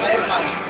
Mann.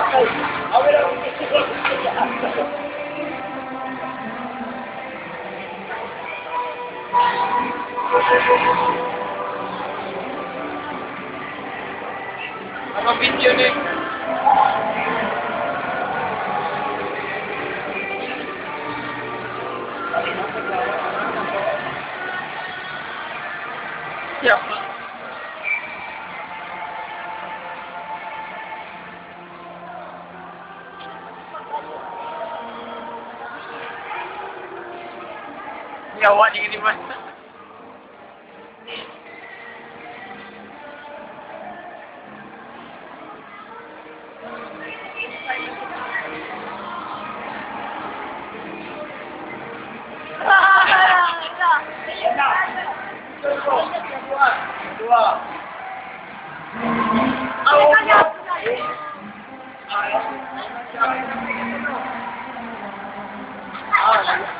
Ahora Vamos, pinchones. Yeah. Jawa di ini mas. Dua. Ah,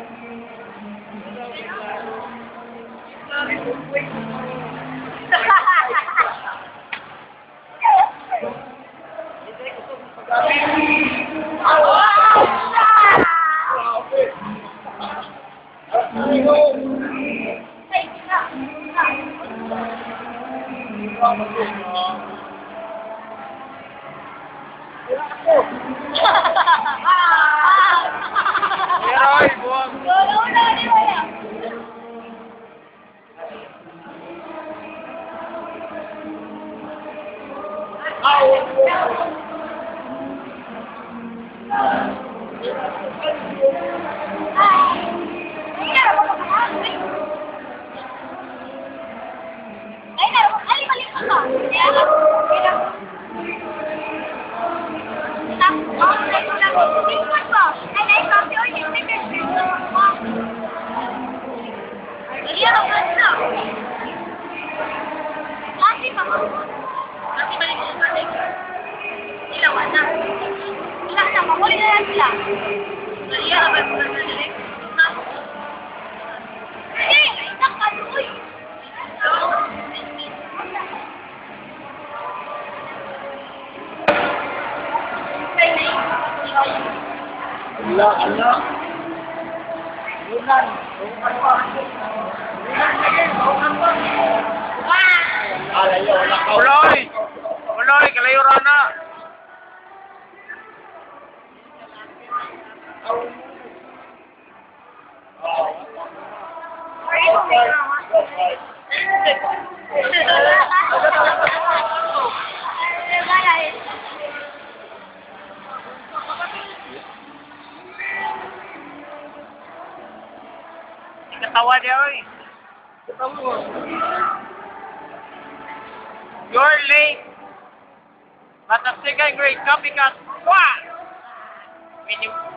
Ay, Ilang na, mamuli na lang sila. Maria, abay mo na sa direct. Allah, Allah. Yunan, bukan pa. Yunan lagi, bukan pa. Ah, layo, wala ka. Uloy! Uloy, kalayo na. dia, oy. You're late. But the second grade copycat, what? Minim